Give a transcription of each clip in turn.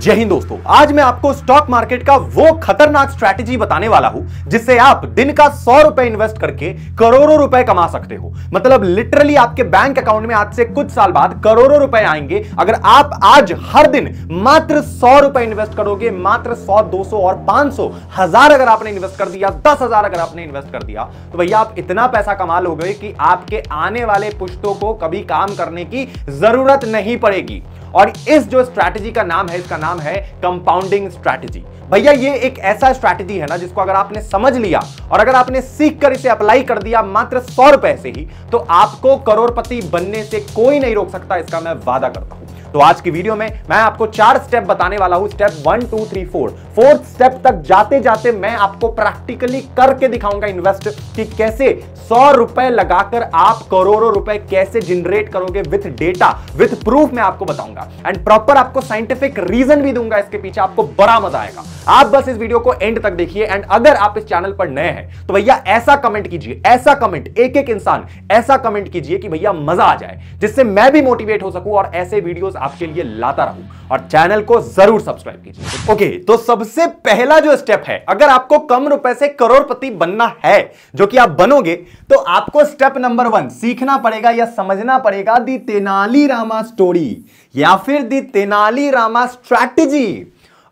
जय हिंद दोस्तों, आज मैं आपको स्टॉक मार्केट का वो खतरनाक स्ट्रैटेजी बताने वाला हूँ, जिससे आप दिन का सौ रुपए इन्वेस्ट करके करोड़ों रुपए कमा सकते हो। मतलब लिटरली आपके बैंक अकाउंट में आज से कुछ साल बाद करोड़ों रुपए आएँगे। अगर आप आज हर दिन मात्र सौ रुपए इन्वेस्ट करोगे, मात्र सौ, दो सौ और पाँच सौ, हज़ार अगर आपने इन्वेस्ट कर दिया, दस हज़ार अगर आपने इन्वेस्ट कर दिया तो भैया आप इतना पैसा कमा लोगे कि आपके आने वाले पुश्तों को कभी काम करने की ज़रूरत नहीं पड़ेगी। और इस जो स्ट्रैटेजी का नाम है, इसका नाम है कंपाउंडिंग स्ट्रैटेजी भैया, ये एक ऐसा स्ट्रैटेजी है ना जिसको अगर आपने समझ लिया और अगर आपने सीख कर इसे अप्लाई कर दिया मात्र सौ रुपए से ही तो आपको करोड़पति बनने से कोई नहीं रोक सकता, इसका मैं वादा करता हूँ। तो आज की वीडियो में मैं आपको चार स्टेप बताने वाला हूँ। Step one two three four fourth step तक जाते जाते मैं आपको प्रैक्टिकली करके दिखाऊँगा इन्वेस्ट कि कैसे सौ रुपए लगाकर आप करोड़ों रुपए कैसे जनरेट करोगे विथ डेटा विथ प्रूफ मैं आपको बताऊँगा। एंड प्रॉपर आपको साइंटिफिक रीजन भी दूँगा इसके पीछे, आपको बड़ा मज़ा आएगा। आप बस इस वीडियो को एंड तक देखिए एंड अगर आप इस चैनल पर नए हैं तो भैया ऐसा कमेंट कीजिए, ऐसा कमेंट एक एक इंसान ऐसा कमेंट कीजिए कि भैया मज़ा आ जाए, जिससे मैं भी मोटिवेट हो सकूँ और ऐसे वीडियोस आपके लिए लाता रहूँ। और चैनल को ज़रूर सब्सक्राइब कीजिए। ओके तो सबसे पहला जो स्टेप है, अगर आपको कम रुपए से करोड़पति बनना है, जो कि आप बनोगे तो आपको स्टेप नंबर वन, सीखना पड़ेगा या समझना पड़ेगा दी तेनाली रामा स्टोरी या फिर दी तेनाली रामा स्ट्रैटेजी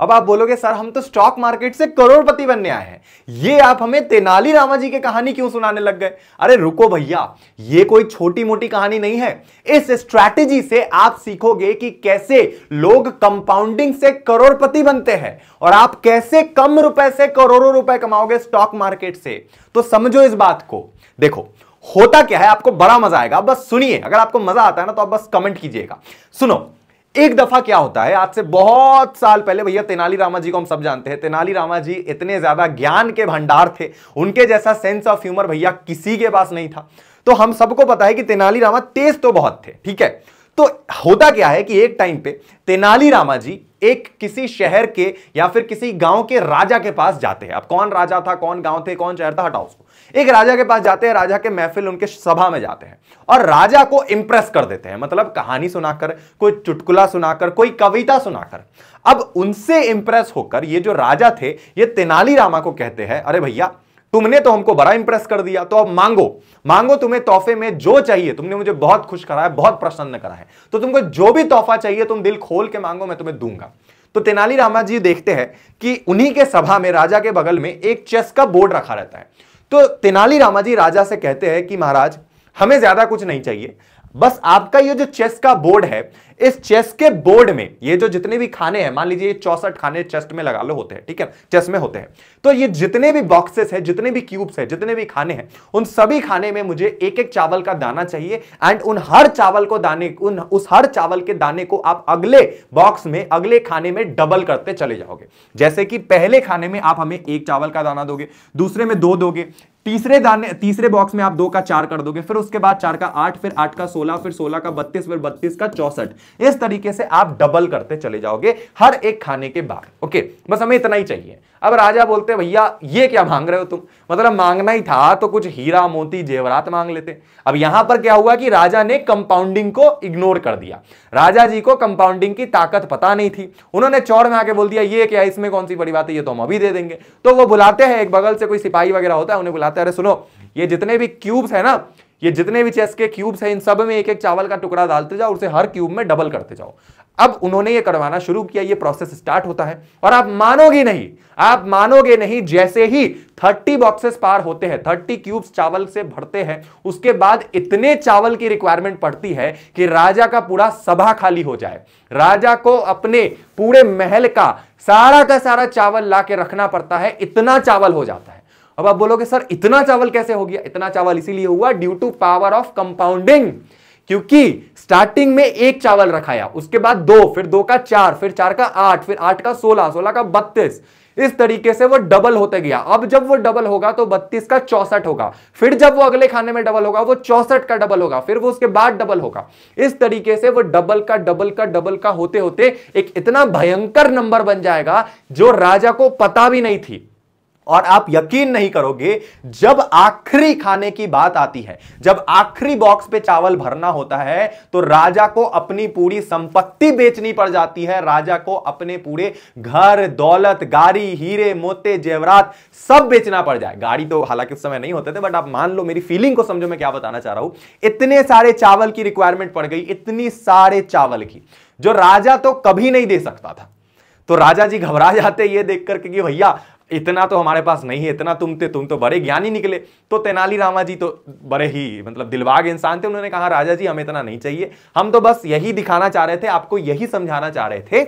अब आप बोलोगे, सर, हम तो स्टॉक मार्केट से करोड़पति बनने आए हैं। ये आप हमें तेनाली रामा जी की कहानी क्यों सुनाने लग गए? अरे, रुको भैया, ये कोई छोटी मोटी कहानी नहीं है। इस स्ट्रैटेजी से आप सीखोगे कि कैसे लोग कंपाउंडिंग से करोड़पति बनते हैं और आप कैसे कम रुपए से करोड़ों रुपए कमाओगे स्टॉक मार्केट से। तो समझो इस बात को। देखो, होता क्या है, आपको बड़ा मज़ा आएगा। बस सुनिए, अगर आपको मज़ा आता है ना तो आप बस कमेंट कीजिएगा। सुनो एक दफ़ा क्या होता है? आज से बहुत साल पहले भैया तेनाली रामा जी को हम सब जानते हैं। तेनाली रामा जी इतने ज़्यादा ज्ञान के भंडार थे। उनके जैसा सेंस ऑफ़ ह्यूमर भैया किसी के पास नहीं था। तो हम सबको पता है कि तेनाली रामा तेज तो बहुत थे, ठीक है? तो होता क्या है कि एक टाइम पे तेनाली रामा जी एक किसी शहर के या फिर किसी गाँव के राजा के पास जाते हैं। अब कौन राजा था, कौन गाँव थे, कौन शहर था, हटाओ उसको। एक राजा के पास जाते हैं, राजा के महफिल उनके सभा में जाते हैं और राजा को इंप्रेस कर देते हैं। मतलब कहानी सुनाकर, कोई चुटकुला सुनाकर, कोई कविता सुनाकर। अब उनसे इंप्रेस होकर ये जो राजा थे, ये तेनाली रामा को कहते हैं, अरे भैया तुमने तो हमको बड़ा इंप्रेस कर दिया तो अब मांगो। मांगो तुम्हें तोहफे में जो चाहिए। तुमने मुझे बहुत खुश करा है, बहुत प्रसन्न करा है। तो तुमको जो भी तोहफा चाहिए, तुम दिल खोल के मांगो, मैं तुम्हें दूँगा। तो तेनाली रामा जी देखते हैं कि उन्हीं के सभा में, राजा के बगल में एक चेस का बोर्ड रखा रहता है। तो तेनाली रामा जी राजा से कहते हैं कि महाराज, हमें ज़्यादा कुछ नहीं चाहिए। बस आपका ये जो चेस का बोर्ड है इस चेस के बोर्ड में, ये जो जितने भी खाने हैं, मान लीजिए चौसठ खाने चेस्ट में लगा लो होते हैं, ठीक है, चेस में होते हैं तो ये जितने भी बॉक्सेस हैं, जितने भी क्यूब्स हैं, जितने भी खाने हैं, उन सभी खाने में मुझे एक एक चावल का दाना चाहिए एंड उन हर चावल को दाने, उन, उस हर चावल के दाने को आप अगले बॉक्स में, अगले खाने में डबल करते चले जाओगे। जैसे कि पहले खाने में आप हमें एक चावल का दाना दोगे, दूसरे में दो दोगे, तीसरे दाने, तीसरे बॉक्स में आप दो का चार कर दोगे, फिर उसके बाद चार का आठ, फिर आठ का सोलह, फिर सोलह का बत्तीस, फिर बत्तीस का चौसठ इस तरीके से आप डबल करते चले जाओगे हर एक खाने के बाद ओके बस हमें इतना ही चाहिए। अब राजा बोलते, भैया, ये क्या मांग रहे हो तुम? मतलब मांगना ही था तो कुछ हीरा, मोती, जेवरात मांग लेते। अब यहाँ पर क्या हुआ कि राजा ने कंपाउंडिंग को इग्नोर कर दिया। राजा जी को कंपाउंडिंग की ताकत पता नहीं थी। उन्होंने चौड़ में आके बोल दिया, ये क्या, इसमें कौन सी बड़ी बात है? ये तो हम अभी दे देंगे। तो वो बुलाते हैं, एक बगल से कोई सिपाही वगैरह होता है, उन्हें बुलाते हैं, अरे सुनो, ये जितने भी क्यूब्स है ना ये जितने भी चेस के क्यूब्स हैं, इन सब में एक एक चावल का टुकड़ा डालते जाओ, उसे हर क्यूब में डबल करते जाओ। अब उन्होंने ये करवाना शुरू किया, ये प्रोसेस स्टार्ट होता है। और आप मानोगे नहीं, आप मानोगे नहीं, जैसे ही 30 बॉक्सेस पार होते हैं 30 क्यूब्स चावल से भरते हैं, उसके बाद इतने चावल की रिक्वायरमेंट पड़ती है कि राजा का पूरा सभा खाली हो जाए। राजा को अपने पूरे महल का सारा का सारा चावल ला के रखना पड़ता है, इतना चावल हो जाता है। अब आप बोलोगे, सर, इतना चावल कैसे हो गया? इतना चावल इसीलिए हुआ due to power of compounding क्योंकि स्टार्टिंग में एक चावल रखाया उसके बाद दो, फिर दो का चार, फिर चार का आठ, फिर आठ का सोलह सोलह का बत्तीस। इस तरीके से वो डबल होते गया। अब जब वो डबल होगा तो बत्तीस का चौसठ होगा। फिर जब वो अगले खाने में डबल होगा, वो चौसठ का डबल होगा। फिर वो उसके बाद डबल होगा। इस तरीके से वो डबल का डबल का डबल का होते होते एक इतना भयंकर नंबर बन जाएगा, जो राजा को पता भी नहीं थी। और आप यकीन नहीं करोगे, जब आखिरी खाने की बात आती है, जब आखिरी बॉक्स पे चावल भरना होता है तो राजा को अपनी पूरी संपत्ति बेचनी पड़ जाती है। राजा को अपने पूरे घर, दौलत, गाड़ी, हीरे, मोते, जेवरात सब बेचना पड़ जाए। गाड़ी तो हालाँकि उस समय नहीं होते थे बट आप मान लो, मेरी फीलिंग को समझो, मैं क्या बताना चाह रहा हूँ। इतने सारे चावल की रिक्वायरमेंट पड़ गई, इतनी सारे चावल की, जो राजा तो कभी नहीं दे सकता था। तो राजा जी घबरा जाते ये देख करके कि भैया इतना तो हमारे पास नहीं है, इतना तुम थे, तुम तो बड़े ज्ञानी निकले। तो तेनाली रामा जी तो बड़े ही मतलब दिलवाग इंसान थे, उन्होंने कहा, राजा जी, हमें इतना नहीं चाहिए। हम तो बस यही दिखाना चाह रहे थे, आपको यही समझाना चाह रहे थे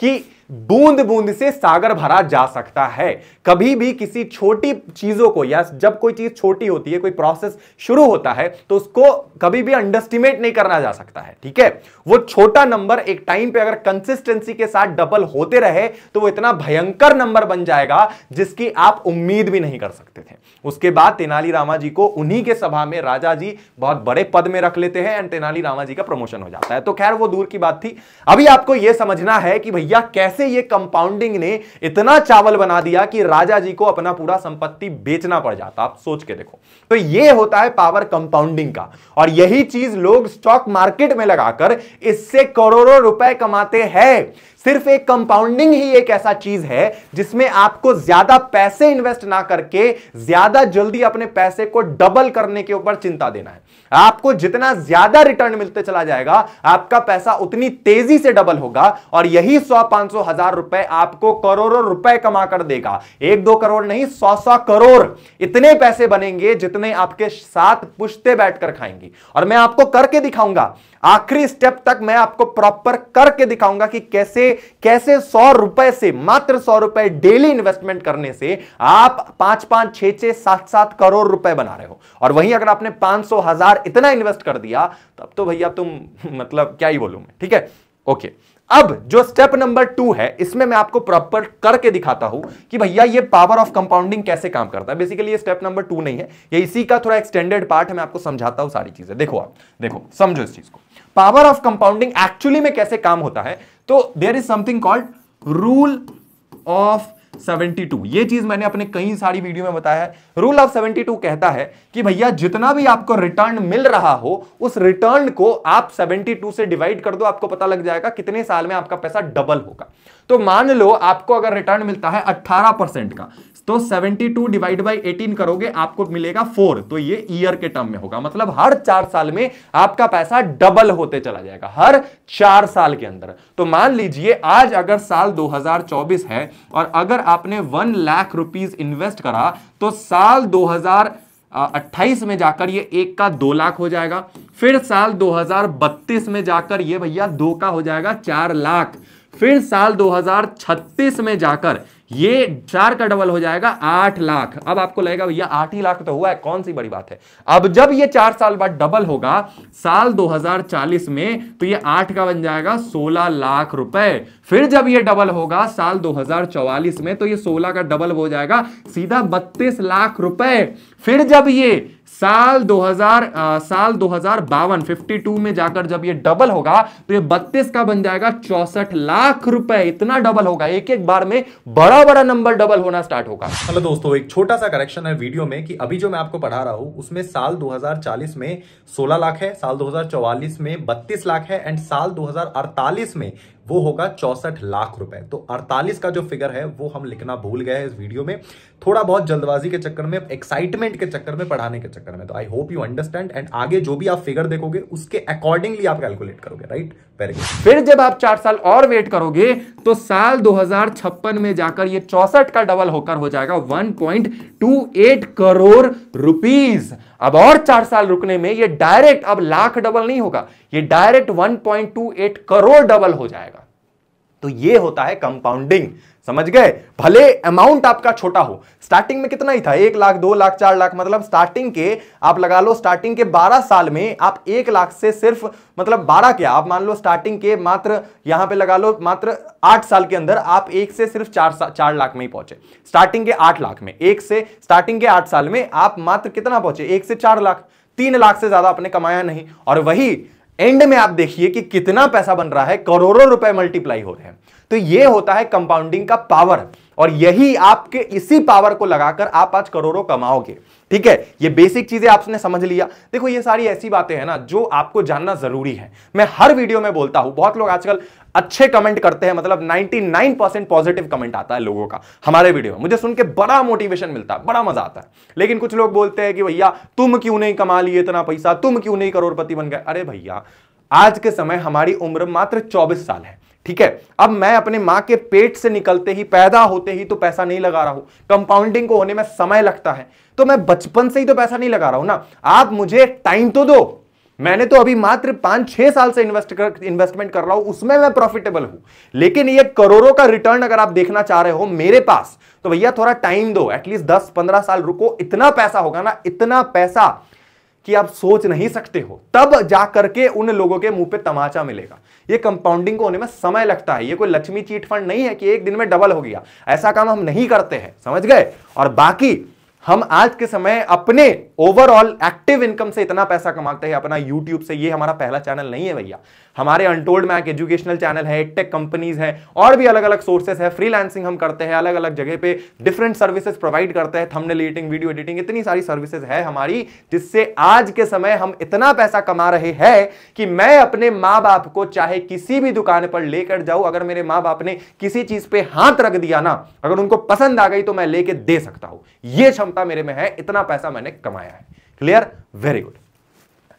कि बूंद बूंद से सागर भरा जा सकता है। कभी भी किसी छोटी चीज़ों को या जब कोई चीज़ छोटी होती है, कोई प्रोसेस शुरू होता है तो उसको कभी भी अंडरस्टिमेट नहीं करना जा सकता है, ठीक है? वो छोटा नंबर एक टाइम पे अगर कंसिस्टेंसी के साथ डबल होते रहे तो वो इतना भयंकर नंबर बन जाएगा, जिसकी आप उम्मीद भी नहीं कर सकते थे। उसके बाद तेनाली रामा जी को उन्हीं के सभा में राजा जी बहुत बड़े पद में रख लेते हैं एंड तेनाली रामा जी का प्रमोशन हो जाता है। तो खैर, वो दूर की बात थी। अभी आपको यह समझना है कि भैया, कैसे ये कंपाउंडिंग ने इतना चावल बना दिया कि राजा जी को अपना पूरा संपत्ति बेचना पड़ जाता। आप सोच के देखो। तो ये होता है पावर कंपाउंडिंग का। और यही चीज़ लोग स्टॉक मार्केट में लगाकर इससे करोड़ों रुपए कमाते हैं। सिर्फ़ एक कंपाउंडिंग ही एक ऐसा चीज़ है जिसमें आपको ज़्यादा पैसे इन्वेस्ट ना करके ज़्यादा जल्दी अपने पैसे को डबल करने के ऊपर चिंता देना है। आपको जितना ज़्यादा रिटर्न मिलते चला जाएगा, आपका पैसा उतनी तेज़ी से डबल होगा और यही सौ पाँच सौ हज़ार रुपए आपको करोड़ों रुपए कमा कर देगा। एक दो करोड़ नहीं, सौ सौ करोड़ इतने पैसे बनेंगे जितने आपके साथ पुश्ते बैठकर खाएँगे। और मैं आपको करके दिखाऊँगा, आखिरी स्टेप तक मैं आपको प्रॉपर करके दिखाऊँगा कि कैसे कैसे सौ रुपए से, मात्र सौ रुपए डेली इन्वेस्टमेंट करने से आप पाँच पाँच छह छह सात सात करोड़ रुपए बना रहे हो। और वहीं अगर आपने पाँच सौ हज़ार इतना इन्वेस्ट कर दिया, तब तो भैया तुम मतलब क्या ही बोलू मैं, ठीक है? ओके अब जो स्टेप नंबर टू है, इसमें मैं आपको प्रॉपर करके दिखाता हूँ कि भैया ये पावर ऑफ़ कंपाउंडिंग कैसे काम करता है। बेसिकली ये स्टेप नंबर टू नहीं है, ये इसी का थोड़ा एक्सटेंडेड पार्ट है, मैं आपको समझाता हूँ सारी चीज़ें। देखो आप, देखो, समझो इस चीज़ को। पावर ऑफ़ कंपाउंडिंग एक्चुअली में कैसे काम होता है तो there is something called rule of 72 ये चीज़ मैंने अपने कई सारी वीडियो में बताया है। रूल ऑफ़ 72 कहता है कि भैया, जितना भी आपको रिटर्न मिल रहा हो, उस रिटर्न को आप 72 से डिवाइड कर दो, आपको पता लग जाएगा कितने साल में आपका पैसा डबल होगा। तो मान लो आपको अगर रिटर्न मिलता है 18 परसेंट का तो 72 डिवाइड बाई 18 करोगे, आपको मिलेगा फोर तो ये ईयर के टर्म में होगा। मतलब हर चार साल में आपका पैसा डबल होते चला जाएगा, हर चार साल के अंदर। तो मान लीजिए, आज अगर साल 2024 है और अगर आपने वन लाख रुपीज़ इन्वेस्ट करा तो साल 2028 में जाकर ये एक का दो लाख हो जाएगा। फिर साल 2032 में जाकर ये भैया दो का हो जाएगा चार लाख। फिर साल 2036 में जाकर ये चार का डबल हो जाएगा आठ लाख। अब आपको लगेगा, भैया, आठ ही लाख तो हुआ है, कौन सी बड़ी बात है? अब जब ये चार साल बाद डबल होगा, साल 2040 में तो ये आठ का बन जाएगा 16 लाख रुपए। फिर जब ये डबल होगा साल 2044 में तो ये 16 का डबल हो जाएगा सीधा 32 लाख रुपए। फिर जब ये साल 2000 आ, साल दो हज़ार बावन फिफ्टी टू में जाकर जब ये डबल होगा तो ये बत्तीस का बन जाएगा चौसठ लाख रुपए। इतना डबल होगा एक एक बार में बड़ा बड़ा नंबर डबल होना स्टार्ट होगा। हेलो दोस्तों एक छोटा सा करेक्शन है वीडियो में कि अभी जो मैं आपको पढ़ा रहा हूँ उसमें साल 2040 में 16 लाख है साल 2044 में 32 लाख है एंड साल 2048 में वो होगा चौसठ लाख रुपए। तो 48 का जो फिगर है, वो हम लिखना भूल गए इस वीडियो में। थोड़ा बहुत जल्दबाजी के चक्कर में एक्साइटमेंट के चक्कर में, पढ़ाने के चक्कर में। तो I hope you understand and आगे जो भी आप फिगर देखोगे, उसके अकॉर्डिंगली आप कैलकुलेट करोगे राइट वेरी गुड फिर जब आप चार साल और वेट करोगे तो साल दो हज़ार छप्पन में जाकर ये चौसठ का डबल होकर हो जाएगा 1.28 करोड़ रुपीस अब और चार साल रुकने में ये डायरेक्ट अब लाख डबल नहीं होगा, ये डायरेक्ट 1.28 करोड़ डबल हो जाएगा। तो ये होता है कंपाउंडिंग। समझ गए? भले अमाउंट आपका छोटा हो। स्टार्टिंग में कितना ही था? एक लाख, दो लाख, चार लाख मतलब स्टार्टिंग के आप लगा लो स्टार्टिंग के बारह साल में आप एक लाख से सिर्फ़ मतलब बारह क्या आप मान लो स्टार्टिंग के मात्र, यहाँ पे लगा लो, मात्र आठ साल के अंदर आप एक से सिर्फ़ चार चार लाख में ही पहुँचे। स्टार्टिंग के आठ लाख में, एक से स्टार्टिंग के आठ साल में आप मात्र कितना पहुँचे? एक से चार लाख। तीन लाख से ज़्यादा आपने कमाया नहीं। और वही एंड में आप देखिए कि कितना पैसा बन रहा है, करोड़ों रुपए मल्टीप्लाई हो रहे हैं। तो ये होता है कंपाउंडिंग का पावर और यही आपके इसी पावर को लगाकर आप आज करोड़ों कमाओगे. ठीक है? ये बेसिक चीज़ें आपने समझ लिया. देखो, ये सारी ऐसी बातें हैं ना, जो आपको जानना ज़रूरी है. मैं हर वीडियो में बोलता हूँ, बहुत लोग आजकल अच्छे कमेंट करते हैं मतलब 99 परसेंट पॉजिटिव कमेंट आता है लोगों का, हमारे वीडियो में. मुझे सुन के बड़ा मोटिवेशन मिलता है, बड़ा मज़ा आता है. लेकिन कुछ लोग बोलते हैं कि भैया, तुम क्यों नहीं कमा लिए इतना पैसा? तुम क्यों नहीं करोड़पति बन गए? अरे भैया, आज के समय हमारी उम्र मात्र 24 साल है. ठीक है? अब मैं अपने माँ के पेट से निकलते ही पैदा होते ही तो पैसा नहीं लगा रहा हूँ। कंपाउंडिंग को होने में समय लगता है। तो मैं बचपन से ही तो पैसा नहीं लगा रहा हूँ ना? आप मुझे टाइम तो दो। मैंने तो अभी मात्र पाँच छह साल से इन्वेस्ट कर, इन्वेस्टमेंट कर रहा हूँ उसमें मैं प्रॉफिटेबल हूँ। लेकिन ये करोड़ों का रिटर्न अगर आप देखना चाह रहे हो मेरे पास तो भैया थोड़ा टाइम दो। एटलीस्ट दस पंद्रह साल रुको। इतना पैसा होगा ना इतना पैसा कि आप सोच नहीं सकते हो, तब जा करके उन लोगों के मुँह पे तमाचा मिलेगा। ये कंपाउंडिंग को होने में समय लगता है। ये कोई लक्ष्मी चीट फंड नहीं है कि एक दिन में डबल हो गया। ऐसा काम हम नहीं करते हैं। समझ गए? और बाकी हम आज के समय अपने ओवरऑल एक्टिव इनकम से इतना पैसा कमाते हैं, अपना यूट्यूब से, ये हमारा पहला चैनल नहीं है भैया। हमारे अनटोल्ड मैक एजुकेशनल चैनल है टेक कंपनीज़ है, और भी अलग अलग सोर्सेस है। फ्रीलांसिंग हम करते हैं अलग अलग जगह पे डिफरेंट सर्विसेज़ प्रोवाइड करते हैं थंबनेल एडिटिंग वीडियो एडिटिंग इतनी सारी सर्विसेज़ है हमारी, जिससे आज के समय हम इतना पैसा कमा रहे हैं कि मैं अपने माँ बाप को चाहे किसी भी दुकान पर लेकर जाऊँ, अगर मेरे माँ बाप ने किसी चीज़ पे हाथ रख दिया ना, अगर उनको पसंद आ गई तो मैं लेके दे सकता हूँ। यह क्षमता मेरे में है, इतना पैसा मैंने कमाया है। क्लियर वेरी गुड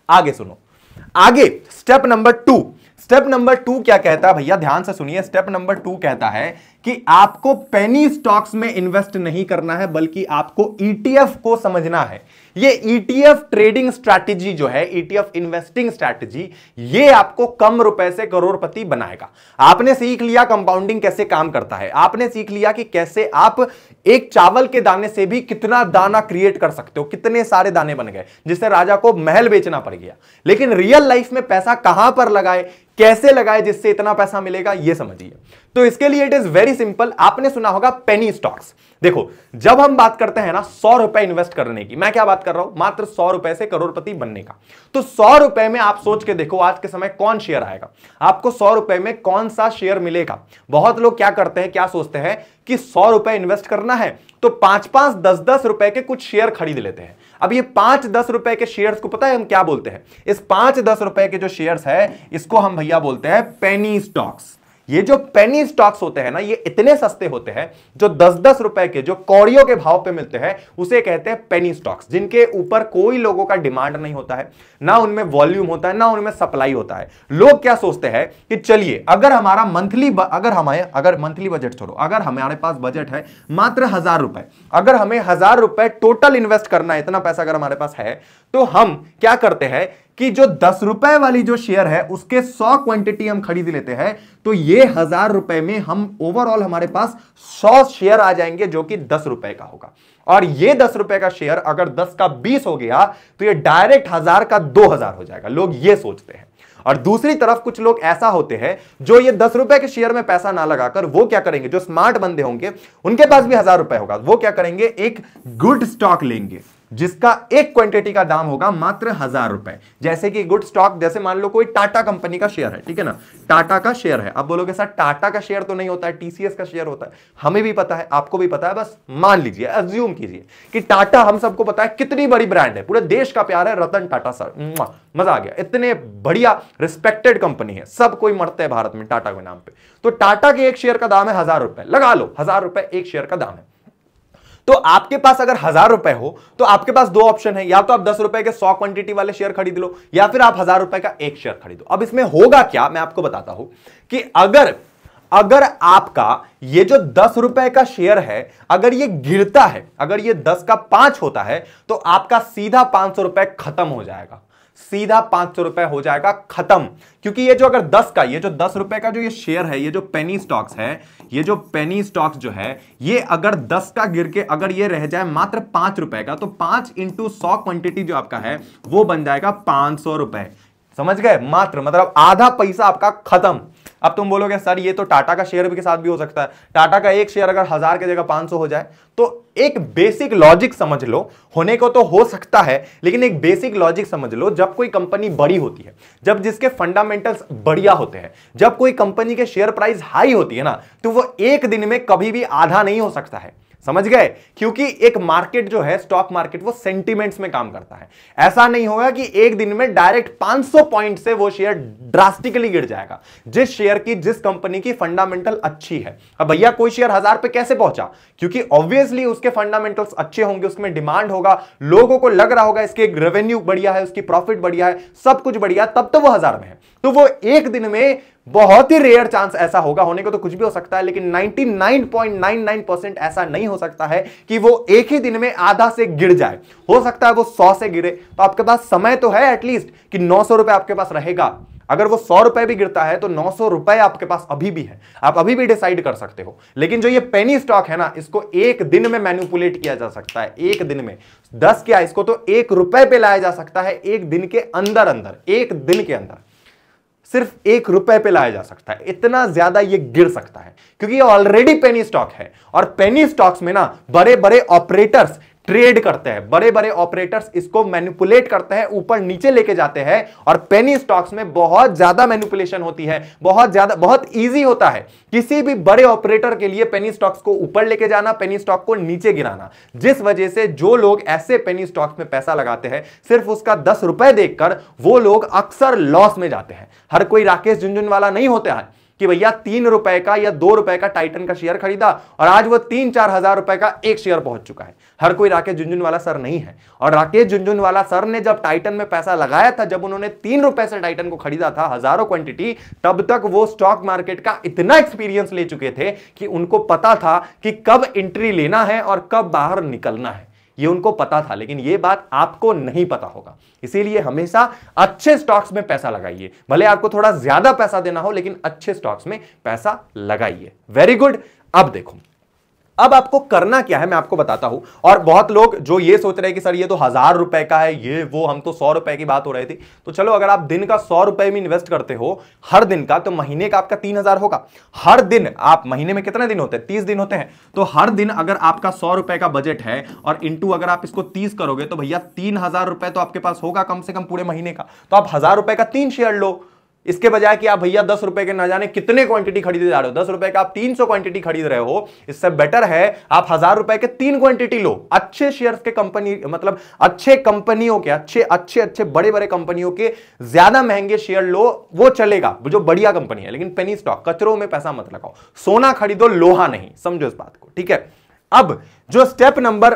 आगे सुनो। आगे step number two step number two क्या कहता है? भैया, ध्यान से सुनिए। स्टेप नंबर टू कहता है कि आपको पेनी स्टॉक्स में इन्वेस्ट नहीं करना है, बल्कि आपको ईटीएफ e को समझना है। ये ईटीएफ ट्रेडिंग स्ट्रैटेजी जो है ईटीएफ इन्वेस्टिंग स्ट्रैटेजी ये आपको कम रुपए से करोड़पति बनाएगा। आपने सीख लिया कंपाउंडिंग कैसे काम करता है। आपने सीख लिया कि कैसे आप एक चावल के दाने से भी कितना दाना क्रिएट कर सकते हो, कितने सारे दाने बन गए, जिससे राजा को महल बेचना पड़ गया। लेकिन रियल लाइफ में पैसा कहाँ पर लगाए? कैसे लगाए जिससे इतना पैसा मिलेगा यह समझिए। तो इसके लिए इट इज़ वेरी सिंपल आपने सुना होगा पेनी स्टॉक्स देखो, जब हम बात करते हैं ना, सौ रुपए इन्वेस्ट करने की, मैं क्या बात कर रहा हूँ? मात्र सौ रुपए से करोड़पति बनने का। तो सौ रुपए में आप सोच के देखो, आज के समय कौन शेयर आएगा? आपको सौ रुपए में कौन सा शेयर मिलेगा? बहुत लोग क्या करते हैं, क्या सोचते हैं कि सौ रुपए इन्वेस्ट करना है तो पाँच पाँच दस दस रुपए के कुछ शेयर खरीद लेते हैं। अब ये पाँच दस रुपए के शेयर्स को पता है हम क्या बोलते हैं? इस पाँच दस रुपए के जो शेयर्स है, इसको हम भैया बोलते हैं पेनी स्टॉक्स ये जो पेनी स्टॉक्स होते हैं ना, ये इतने सस्ते होते हैं, जो दस दस रुपए के, जो कौड़ियों के भाव पे मिलते हैं, उसे कहते हैं पेनी स्टॉक्स जिनके ऊपर कोई लोगों का डिमांड नहीं होता है, ना उनमें वॉल्यूम होता है, ना उनमें सप्लाई होता है। लोग क्या सोचते हैं कि चलिए, अगर हमारा मंथली अगर हमारे, अगर मंथली बजट छोड़ो, अगर हमारे पास बजट है मात्र हज़ार रुपए, अगर हमें हज़ार रुपए टोटल इन्वेस्ट करना है, इतना पैसा अगर हमारे पास है तो हम क्या करते हैं कि जो दस रुपए वाली जो शेयर है, उसके सौ क्वांटिटी हम खरीद लेते हैं तो ये हज़ार रुपए में हम ओवरऑल हमारे पास सौ शेयर आ जाएँगे जो कि दस रुपए का होगा। और ये दस रुपए का शेयर अगर दस का बीस हो गया तो ये डायरेक्ट हज़ार का दो हज़ार हो जाएगा। लोग ये सोचते हैं। और दूसरी तरफ़ कुछ लोग ऐसा होते हैं, जो ये दस रुपए के शेयर में पैसा ना लगाकर वो क्या करेंगे? जो स्मार्ट बंदे होंगे, उनके पास भी हज़ार रुपए होगा। वो क्या करेंगे? एक गुड स्टॉक लेंगे। जिसका एक क्वांटिटी का दाम होगा मात्र हज़ार रुपए। जैसे कि गुड स्टॉक जैसे मान लो कोई टाटा कंपनी का शेयर है, ठीक है ना? टाटा का शेयर है। अब बोलोगे, सर टाटा का शेयर तो नहीं होता है टीसीएस का शेयर होता है। हमें भी पता है, आपको भी पता है, बस मान लीजिए अज्यूम कीजिए कि टाटा हम सबको पता है कितनी बड़ी ब्रांड है। पूरे देश का प्यार है, रतन टाटा सर। मज़ा आ गया। इतने बढ़िया रिस्पेक्टेड कंपनी है। सब कोई मरते हैं भारत में टाटा के नाम पे। तो टाटा के एक शेयर का दाम है हज़ार रुपए। लगा लो, हज़ार रुपए एक शेयर का दाम है। तो आपके पास अगर हज़ार रुपए हो तो आपके पास दो ऑप्शन है। या तो आप दस रुपए के सौ क्वांटिटी वाले शेयर खरीद लो, या फिर आप हज़ार रुपए का एक शेयर खरीदो। अब इसमें होगा क्या? मैं आपको बताता हूँ कि अगर अगर आपका ये जो दस रुपए का शेयर है, अगर ये गिरता है, अगर ये दस का पाँच होता है तो आपका सीधा पाँच सौ रुपए खत्म हो जाएगा। सीधा पाँच सौ रुपए हो जाएगा, खत्म। क्योंकि ये जो अगर दस का, ये जो दस रुपए का जो ये शेयर है, ये जो पेनी स्टॉक्स है, ये जो पेनी स्टॉक्स जो है, ये अगर दस का गिर के अगर ये रह जाए मात्र पाँच रुपए का तो पाँच इंटू सौ क्वांटिटी जो आपका है, वो बन जाएगा पाँच सौ रुपए। समझ गए? मात्र मतलब आधा पैसा आपका खत्म। अब तुम बोलोगे, सर, ये तो टाटा का शेयर के साथ भी हो सकता है। टाटा का एक शेयर अगर हज़ार की जगह पाँच हो जाए तो एक बेसिक लॉजिक समझ लो। होने को तो हो सकता है, लेकिन एक बेसिक लॉजिक समझ लो, जब कोई कंपनी बड़ी होती है, जब जिसके फंडामेंटल्स बढ़िया होते हैं, जब कोई कंपनी के शेयर प्राइस हाई होती है ना तो वो एक दिन में कभी भी आधा नहीं हो सकता है। समझ गए? क्योंकि एक मार्केट जो है स्टॉक मार्केट वो सेंटिमेंट्स में काम करता है। ऐसा नहीं होगा कि एक दिन में डायरेक्ट 500 पॉइंट से वो शेयर ड्रास्टिकली गिर जाएगा। जिस शेयर की, जिस कंपनी की फंडामेंटल अच्छी है। अब भैया, कोई शेयर हज़ार पे कैसे पहुँचा? क्योंकि ऑब्वियसली उसके फंडामेंटल्स अच्छे होंगे, उसमें डिमांड होगा, लोगों को लग रहा होगा, इसके रेवेन्यू बढ़िया है, उसकी प्रॉफिट बढ़िया है, सब कुछ बढ़िया, तब तो वो हज़ार में है। तो वो एक दिन में बहुत ही रेयर चांस ऐसा होगा। होने को तो कुछ भी हो सकता है, लेकिन 99.99 परसेंट ऐसा नहीं हो सकता है कि वो एक ही दिन में आधा से गिर जाए। हो सकता है वो 100 से गिरे। तो आपके पास समय तो है एटलीस्ट कि नौ सौ रुपए आपके पास रहेगा। अगर वो सौ रुपए भी गिरता है तो नौ सौ रुपए आपके पास अभी भी है। आप अभी भी डिसाइड कर सकते हो। लेकिन जो ये पेनी स्टॉक है ना, इसको एक दिन में मैन्युपुलेट किया जा सकता है। एक दिन में। दस क्या, इसको तो एक रुपए पे लाया जा सकता है एक दिन के अंदर अंदर एक दिन के अंदर। सिर्फ़ एक रुपए पे लाया जा सकता है। इतना ज़्यादा ये गिर सकता है। क्योंकि ये ऑलरेडी पेनी स्टॉक है। और पेनी स्टॉक्स में ना बड़े बड़े ऑपरेटर्स ट्रेड करते हैं। बड़े बड़े ऑपरेटर्स इसको मैनिपुलेट करते हैं, ऊपर नीचे लेके जाते हैं और पेनी स्टॉक्स में बहुत ज़्यादा मैनिपुलेशन होती है, बहुत ज़्यादा, बहुत इजी होता है। किसी भी बड़े ऑपरेटर के लिए पेनी स्टॉक्स को ऊपर लेके जाना पेनी स्टॉक को नीचे गिराना, जिस वजह से जो लोग ऐसे पेनी स्टॉक्स में पैसा लगाते हैं, सिर्फ़ उसका दस रुपए देखकर वो लोग अक्सर लॉस में जाते हैं। हर कोई राकेश झुंझुनवाला नहीं होता हैं कि भैया तीन रुपए का या दो रुपए का टाइटन का शेयर खरीदा और आज वो तीन चार हज़ार रुपए का एक शेयर पहुँच चुका है। हर कोई राकेश झुंझुनवाला सर नहीं है। और राकेश झुंझुनवाला सर ने जब टाइटन में पैसा लगाया था, जब उन्होंने तीन रुपए से टाइटन को खरीदा था, हज़ारों क्वांटिटी तब तक वो स्टॉक मार्केट का इतना एक्सपीरियंस ले चुके थे कि उनको पता था कि कब एंट्री लेना है और कब बाहर निकलना है। ये उनको पता था, लेकिन ये बात आपको नहीं पता होगा। इसीलिए हमेशा अच्छे स्टॉक्स में पैसा लगाइए। भले आपको थोड़ा ज़्यादा पैसा देना हो, लेकिन अच्छे स्टॉक्स में पैसा लगाइए। Very good. अब देखो। अब आपको करना क्या है, मैं आपको बताता हूँ। और बहुत लोग जो ये सोच रहे हैं कि सर, ये तो हज़ार रुपए का है, ये, वो, हम तो सौ रुपए की बात हो रही थी। तो चलो, अगर आप दिन का सौ रुपए में इन्वेस्ट करते हो, हर दिन का तो महीने का आपका तीन हज़ार होगा। हर दिन आप, महीने में कितने दिन होते हैं? तीस दिन होते हैं। तो हर दिन अगर आपका सौ रुपए का बजट है, और इंटू अगर आप इसको तीस करोगे तो भैया तीन हज़ार रुपए तो आपके पास होगा कम से कम पूरे महीने का। तो आप हज़ार रुपए का तीन शेयर लो। इसके बजाय कि आप भैया दस रुपए के ना जाने कितने क्वांटिटी खरीदे जा रहे हो। दस रुपए का आप तीन सौ क्वांटिटी खरीद रहे हो, इससे बेटर है, आप हज़ार रुपए के तीन क्वांटिटी लो। अच्छे शेयर्स के कंपनी मतलब अच्छे कंपनियों के, अच्छे अच्छे अच्छे बड़े बड़े कंपनियों के ज़्यादा महँगे शेयर लो, वो चलेगा। जो बढ़िया कंपनी है, लेकिन पेनी स्टॉक कचरों में पैसा मत लगाओ। सोना खरीदो, लोहा नहीं, समझो इस बात को, ठीक है? अब, जो स्टेप नंबर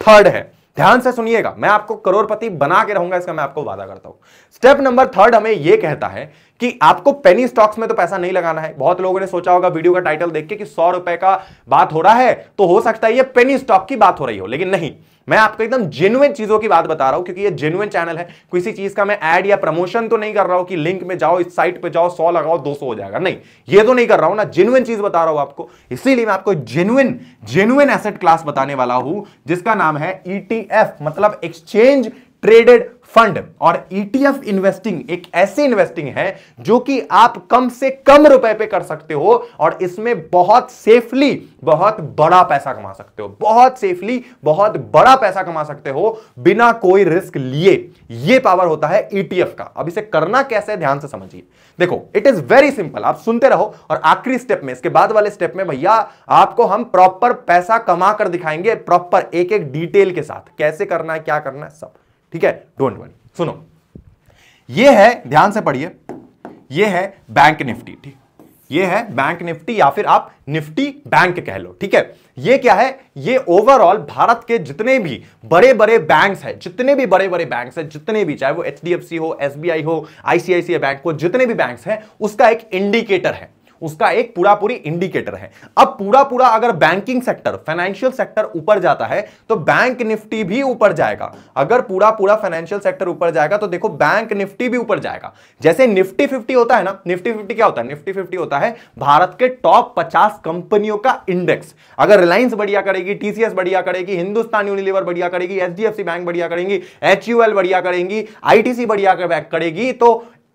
थर्ड है ध्यान से सुनिएगा, मैं आपको करोड़पति बना के रहूँगा, इसका मैं आपको वादा करता हूँ। स्टेप नंबर थर्ड हमें यह कहता है कि आपको पेनी स्टॉक्स में तो पैसा नहीं लगाना है। बहुत लोगों ने सोचा होगा वीडियो का टाइटल देख के कि सौ रुपए का बात हो रहा है तो हो सकता है ये पेनी स्टॉक की बात हो रही हो, लेकिन नहीं। मैं आपको एकदम जेनुइन चीज़ों की बात बता रहा हूँ, क्योंकि ये जेनुइन चैनल है। किसी चीज़ का मैं ऐड या प्रमोशन तो नहीं कर रहा हूँ कि लिंक में जाओ, इस साइट पे जाओ, सौ लगाओ, दो सौ हो जाएगा। नहीं, ये तो नहीं कर रहा हूँ ना जेनुइन चीज़ बता रहा हूँ आपको। इसीलिए मैं आपको जेनुइन जेनुइन एसेट क्लास बताने वाला हूँ, जिसका नाम है ईटीएफ e मतलब एक्सचेंज ट्रेडेड फंड और ईटीएफ इन्वेस्टिंग एक ऐसी इन्वेस्टिंग है जो कि आप कम से कम रुपए पे कर सकते हो और इसमें बहुत सेफली बहुत बड़ा पैसा कमा सकते हो। बहुत सेफली बहुत बड़ा पैसा कमा सकते हो बिना कोई रिस्क लिए। ये पावर होता है ईटीएफ का। अब इसे करना कैसे ध्यान से समझिए। देखो इट इज़ वेरी सिंपल आप सुनते रहो और आखिरी स्टेप में, इसके बाद वाले स्टेप में भैया आपको हम प्रॉपर पैसा कमा कर दिखाएँगे प्रॉपर एक एक डिटेल के साथ। कैसे करना है, क्या करना है, सब। ठीक है? डोंट वरी सुनो। ये है, ध्यान से पढ़िए, ये है बैंक निफ्टी, ठीक? ये है बैंक निफ्टी या फिर आप निफ्टी बैंक कह लो, ठीक है? ये क्या है? ये ओवरऑल भारत के जितने भी बड़े बड़े बैंक्स हैं, जितने भी बड़े बड़े बैंक्स हैं, जितने भी, चाहे वो HDFC हो एसबीआई हो आईसीआईसीआई बैंक हो, जितने भी बैंक्स हैं, उसका एक इंडिकेटर है। उसका एक पूरा पूरी इंडिकेटर है। अब पूरा पूरा अगर बैंकिंग सेक्टर फाइनेंशियल सेक्टर ऊपर जाता है तो बैंक निफ्टी भी ऊपर जाएगा। अगर पूरा पूरा फाइनेंशियल सेक्टर ऊपर जाएगा तो देखो बैंक निफ्टी भी ऊपर जाएगा। जैसे निफ्टी फिफ्टी होता है ना निफ्टी फिफ्टी क्या होता है? निफ्टी फिफ्टी होता है भारत के टॉप पचास कंपनियों का इंडेक्स अगर रिलायंस बढ़िया करेगी टीसीएस बढ़िया करेगी हिंदुस्तान यूनिलीवर बढ़िया करेगी एच बैंक बढ़िया करेंगी एच बढ़िया करेंगी आईटीसी बढ़िया करेगी तो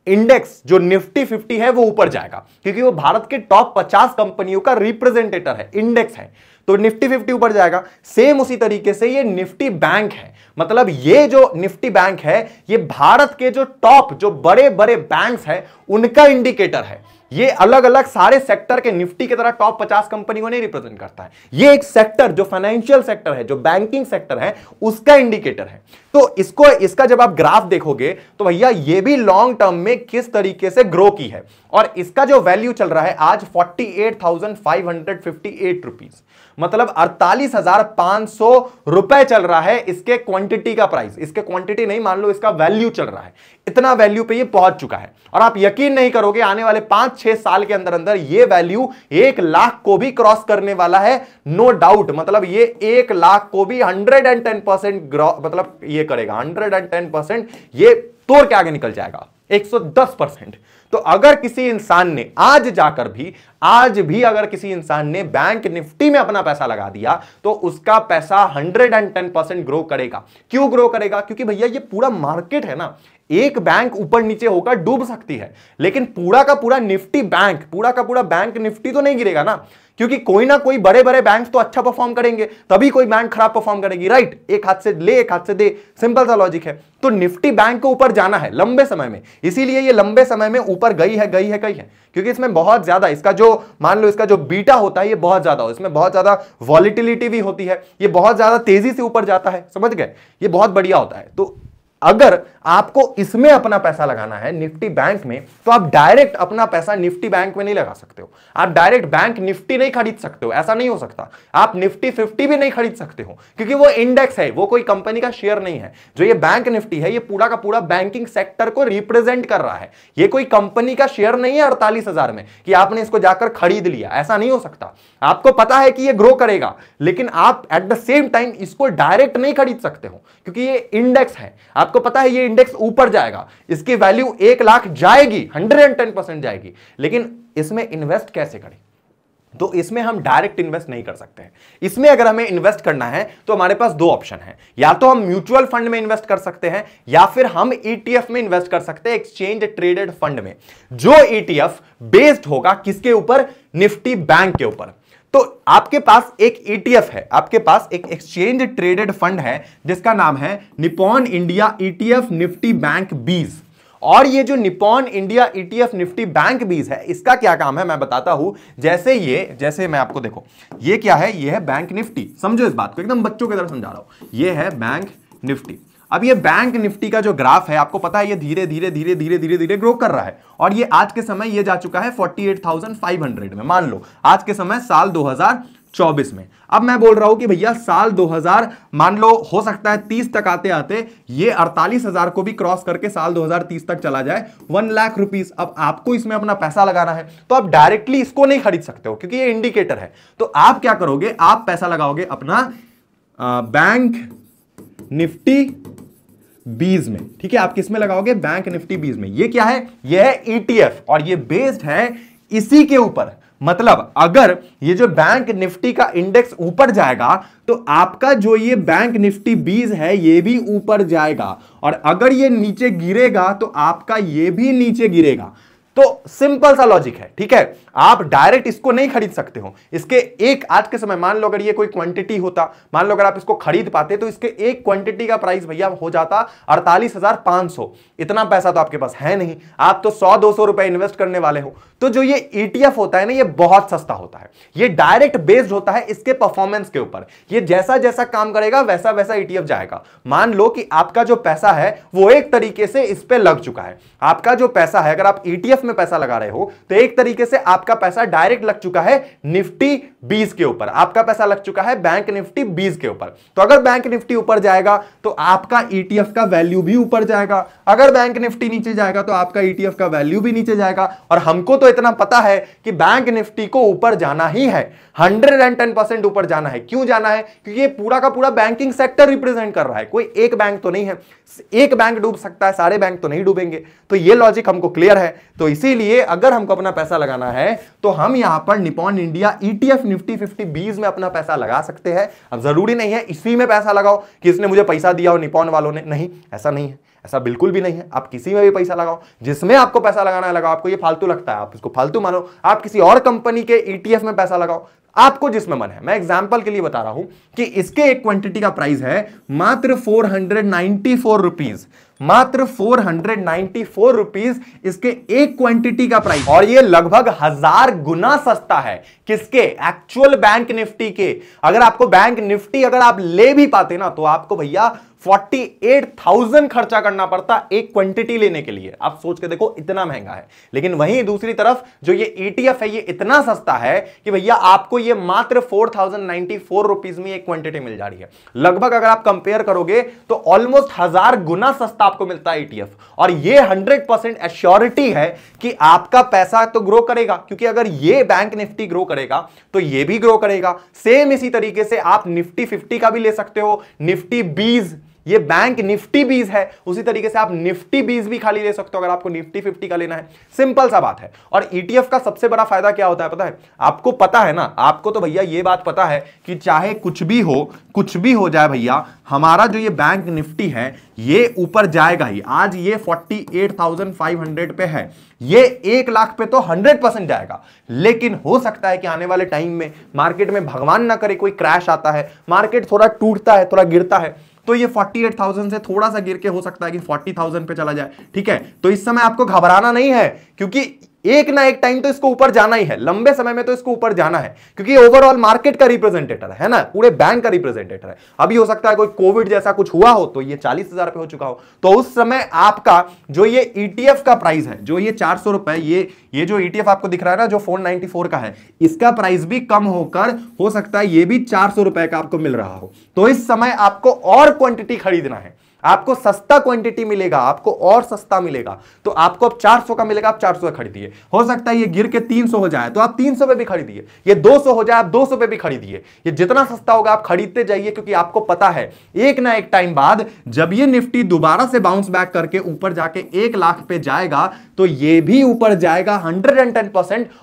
इंडेक्स जो निफ्टी फिफ्टी है वो ऊपर जाएगा, क्योंकि वो भारत के टॉप पचास कंपनियों का रिप्रेजेंटेटर है, इंडेक्स है तो निफ्टी फिफ्टी ऊपर जाएगा। सेम उसी तरीके से ये निफ्टी बैंक है मतलब ये जो निफ्टी बैंक है, ये भारत के जो टॉप, जो बड़े बड़े बैंक्स हैं, उनका इंडिकेटर है। ये अलग अलग सारे सेक्टर के निफ्टी की तरह टॉप 50 कंपनी को नहीं रिप्रेजेंट करता है। ये एक सेक्टर जो फाइनेंशियल सेक्टर है, जो बैंकिंग सेक्टर है, उसका इंडिकेटर है। तो इसको, इसका जब आप ग्राफ देखोगे तो भैया ये भी लॉन्ग टर्म में किस तरीके से ग्रो की है। और इसका जो वैल्यू चल रहा है, आज forty eight thousand five hundred fifty eight rupees मतलब अड़तालीस हज़ार पाँच सौ रुपए चल रहा है इसके क्वांटिटी का प्राइस इसके क्वांटिटी नहीं, मान लो इसका वैल्यू चल रहा है। इतना वैल्यू पे ये पहुँच चुका है। और आप यकीन नहीं करोगे, आने वाले पाँच छह साल के अंदर अंदर ये वैल्यू एक लाख को भी क्रॉस करने वाला है। नो डाउट मतलब ये एक लाख को भी हंड्रेड एंड टेन परसेंट मतलब ये करेगा। हंड्रेड एंड टेन परसेंट ये तोड़ के आगे निकल जाएगा। 110 परसेंट। तो अगर किसी इंसान ने आज जाकर भी, आज भी अगर किसी इंसान ने बैंक निफ्टी में अपना पैसा लगा दिया तो उसका पैसा 110 परसेंट ग्रो करेगा। क्यों ग्रो करेगा? क्योंकि भैया ये पूरा मार्केट है ना। एक बैंक ऊपर नीचे होकर डूब सकती है। लेकिन पूरा का पूरा निफ्टी बैंक पूरा का पूरा बैंक निफ्टी तो नहीं गिरेगा ना। क्योंकि कोई ना कोई बड़े बड़े बैंक तो अच्छा परफॉर्म करेंगे। तभी कोई बैंक खराब परफॉर्म करेगी। राइट एक हाथ से ले, एक हाथ से दे। सिंपल सा लॉजिक है। तो निफ्टी बैंक को ऊपर जाना है लंबे समय में। इसीलिए ये लंबे समय में ऊपर गई है गई है गई है। क्योंकि इसमें बहुत ज़्यादा इसका जो, मान लो इसका जो बीटा होता है, ये बहुत ज़्यादा हो। इसमें बहुत ज़्यादा वॉलिटिलिटी भी होती है। ये बहुत ज़्यादा तेज़ी से ऊपर जाता है। समझ गए? ये बहुत बढ़िया होता है। तो अगर आपको इसमें अपना पैसा लगाना है निफ्टी बैंक में तो आप डायरेक्ट अपना पैसा निफ्टी बैंक में नहीं लगा सकते हो। आप डायरेक्ट बैंक निफ्टी नहीं खरीद सकते हो। ऐसा नहीं हो सकता। आप निफ्टी फिफ्टी भी नहीं खरीद सकते हो, क्योंकि वो इंडेक्स है, वो कोई कंपनी का शेयर नहीं है। जो ये बैंक निफ्टी है, ये पूरा का पूरा बैंकिंग सेक्टर को रिप्रेजेंट कर रहा है। ये कोई कंपनी का शेयर नहीं है अड़तालीस में, कि आपने इसको जाकर खरीद लिया। ऐसा नहीं हो सकता। आपको पता है कि ये ग्रो करेगा, लेकिन आप एट द सेम टाइम इसको डायरेक्ट नहीं खरीद सकते हो, क्योंकि ये इंडेक्स है। आपको पता है ये इंडेक्स ऊपर जाएगा। इसकी वैल्यू एक लाख जाएगी हंड्रेड टेन परसेंट जाएगी। लेकिन इसमें इन्वेस्ट कैसे करें? तो इसमें हम डायरेक्ट इन्वेस्ट नहीं कर सकते हैं। इसमें अगर हमें इन्वेस्ट करना है तो हमारे पास दो ऑप्शन है। या तो हम म्यूचुअल फंड में इन्वेस्ट कर सकते हैं, या फिर हम ईटीएफ में इन्वेस्ट कर सकते हैं एक्सचेंज ट्रेडेड फंड में। जो ईटीएफ बेस्ड होगा किसके ऊपर? निफ्टी बैंक के ऊपर। तो आपके पास एक ईटीएफ है, आपके पास एक एक्सचेंज ट्रेडेड फंड है, जिसका नाम है Nippon India ETF Nifty bank BeES और ये जो Nippon India ETF Nifty bank BeES है, इसका क्या काम है, मैं बताता हूँ। जैसे ये, जैसे मैं आपको देखो, ये क्या है? ये है बैंक निफ्टी समझो इस बात को, एकदम बच्चों की तरह समझा रहा हूँ। ये है बैंक निफ्टी अब ये बैंक निफ्टी का जो ग्राफ है आपको पता है ये धीरे धीरे धीरे धीरे धीरे धीरे ग्रो कर रहा है। और ये आज के समय ये जा चुका है 48,500 में। मान लो आज के समय साल 2024 में। अब मैं बोल रहा हूँ कि भैया साल 2000 मान लो हो सकता है 30 तक आते आते ये अड़तालीस हज़ार को भी क्रॉस करके साल 2030 तक चला जाए। वन लाख रुपीस अब आपको इसमें अपना पैसा लगाना है। तो आप डायरेक्टली इसको नहीं खरीद सकते हो क्योंकि ये इंडिकेटर है। तो आप क्या करोगे? आप पैसा लगाओगे अपना बैंक निफ्टी बीज में, ठीक है? आप किसमें लगाओगे? बैंक निफ्टी बीज में। ये क्या है? ये है ईटीएफ e और ये बेस्ड है इसी के ऊपर। मतलब अगर ये जो बैंक निफ्टी का इंडेक्स ऊपर जाएगा तो आपका जो ये बैंक निफ्टी बीज है, ये भी ऊपर जाएगा। और अगर ये नीचे गिरेगा तो आपका ये भी नीचे गिरेगा। तो सिंपल सा लॉजिक है, ठीक है? आप डायरेक्ट इसको नहीं खरीद सकते हो। इसके एक आज के समय, मान लो अगर ये कोई क्वांटिटी होता, मान लो अगर आप इसको खरीद पाते तो इसके एक क्वांटिटी का प्राइस भैया हो जाता अड़तालीस हज़ार पाँच सौ। इतना पैसा तो आपके पास है नहीं। आप तो सौ, दो सौ रुपए इन्वेस्ट करने वाले हो। तो जो ये ईटीएफ e होता है ना, ये बहुत सस्ता होता है। ये डायरेक्ट बेस्ड होता है इसके परफॉर्मेंस के ऊपर। ये जैसा जैसा काम करेगा वैसा वैसा ईटीएफ जाएगा। मान लो कि आपका जो पैसा है, वो एक तरीके से इस पर लग चुका है। आपका जो पैसा है, अगर आप ईटीएफ e में पैसा लगा रहे हो तो एक तरीके से आपका पैसा डायरेक्ट लग चुका है निफ्टी बीस के ऊपर। आपका पैसा लग चुका है बैंक निफ्टी बीस के ऊपर। तो अगर बैंक निफ्टी ऊपर जाएगा तो आपका ईटीएफ का वैल्यू भी ऊपर जाएगा। अगर बैंक निफ्टी नीचे जाएगा तो आपका ईटीएफ का वैल्यू भी नीचे जाएगा। और हमको तो इतना पता है कि बैंक निफ्टी को ऊपर जाना ही है। हंड्रेड एंड टेन परसेंट ऊपर जाना है। क्यों जाना है? क्योंकि ये पूरा का पूरा बैंकिंग सेक्टर रिप्रेजेंट कर रहा है। कोई एक बैंक तो नहीं है। एक बैंक डूब सकता है, सारे बैंक तो नहीं डूबेंगे। तो ये लॉजिक हमको क्लियर है। तो इसीलिए अगर हमको अपना पैसा लगाना है तो हम यहाँ पर Nippon India ETF Nifty fifty BeES में अपना पैसा लगा सकते हैं। अब ज़रूरी नहीं है इसी में पैसा लगाओ कि इसने मुझे पैसा दिया हो निपॉन वालों ने। नहीं, ऐसा नहीं है। ऐसा बिल्कुल भी नहीं है। आप किसी में भी पैसा लगाओ, जिसमें आपको पैसा लगाना है, लगाओ। आपको ये फालतू लगता है। आप इसको फालतू मानो। आप किसी और कंपनी के ईटीएफ में पैसा लगाओ। आपको जिसमें मन है। मैं एग्जांपल के लिए बता रहा हूँ कि इसके एक क्वांटिटी का प्राइस है मात्र four hundred ninety four rupees मात्र four hundred ninety four rupees इसके एक क्वांटिटी का प्राइस और ये लगभग हज़ार गुना सस्ता है किसके? एक्चुअल बैंक निफ्टी के। अगर आपको बैंक निफ्टी अगर आप ले भी पाते ना तो आपको भैया फोर्टी एट थाउज़ेंड खर्चा करना पड़ता एक क्वांटिटी लेने के लिए। आप सोच के देखो, इतना महँगा है। लेकिन वहीं दूसरी तरफ़ जो ये एटीएफ है, ये इतना सस्ता है कि भैया आपको ये मात्र four thousand ninety four rupees में एक क्वांटिटी मिल जा रही है। लगभग अगर आप कंपेयर करोगे तो ऑलमोस्ट हज़ार गुना सस्ता आपको मिलता है ईटीएफ और ये हंड्रेड परसेंट एश्योरिटी है कि आपका पैसा तो ग्रो करेगा, क्योंकि अगर ये बैंक निफ्टी ग्रो करेगा तो ये भी ग्रो करेगा। सेम इसी तरीके से आप निफ्टी फिफ्टी का भी ले सकते हो, निफ्टी बीज ये बैंक निफ्टी बीज है। उसी तरीके से आप निफ्टी बीज भी खाली ले सकते हो अगर आपको निफ्टी फिफ्टी का लेना है। सिंपल सा बात है। और ईटीएफ का सबसे बड़ा फ़ायदा क्या होता है पता है? आपको पता है ना? आपको तो भैया ये बात पता है कि चाहे कुछ भी हो कुछ भी हो जाए भैया हमारा जो ये बैंक निफ्टी है ये ऊपर जाएगा ही। आज ये 48,500 पे है। ये एक लाख पे तो 100 परसेंट जाएगा। लेकिन हो सकता है कि आने वाले टाइम में मार्केट में भगवान ना करे कोई क्रैश आता है। मार्केट थोड़ा टूटता है थोड़ा गिरता है। तो ये 48,000 से थोड़ा सा गिर के हो सकता है कि 40,000 पे चला जाए ठीक है? तो इस समय आपको घबराना नहीं है क्योंकि एक ना एक टाइम तो इसको ऊपर जाना ही है। लंबे समय में तो इसको ऊपर जाना है, क्योंकि ओवरऑल मार्केट का रिप्रेजेंटेटर है ना? पूरे बैंक का रिप्रेजेंटेटर है। अभी हो सकता है कोई कोविड जैसा कुछ हुआ हो तो ये चालीस हज़ार हो चुका हो। तो उस समय आपका जो ये ईटीएफ e का प्राइस है, जो ये चार सौ रुपए ये ये जो ईटीएफ e आपको दिख रहा है ना, जो फोर का है, इसका प्राइस भी कम होकर हो सकता है ये भी चार का आपको मिल रहा हो। तो इस समय आपको और क्वांटिटी खरीदना है। आपको सस्ता क्वांटिटी मिलेगा, आपको और सस्ता मिलेगा। तो आपको अब 400 का मिलेगा, आप 400 खरीदिए। हो सकता है ये गिर के 300 हो जाए तो आप 300 पे भी खरीदिए। ये 200 हो जाए, आप 200 पे भी खरीदिए। ये जितना सस्ता होगा, आप खरीदते जाइए, क्योंकि आपको पता है, एक ना एक टाइम बाद जब ये निफ्टी दोबारा से बाउंस बैक करके ऊपर जाके एक लाख पे जाएगा तो ये भी ऊपर जाएगा हंड्रेड